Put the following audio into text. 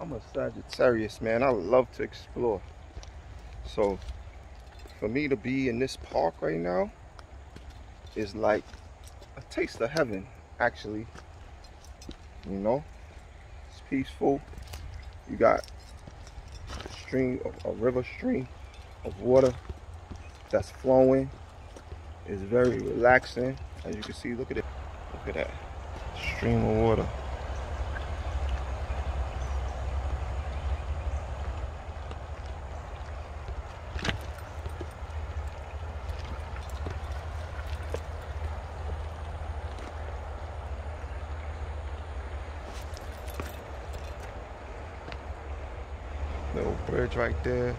I'm a Sagittarius, man. I love to explore. So, for me to be in this park right now is like a taste of heaven, actually. You know, it's peaceful. You got a stream, a river stream of water that's flowing. It's very relaxing. As you can see, look at it. Look at that stream of water. Little bridge right there.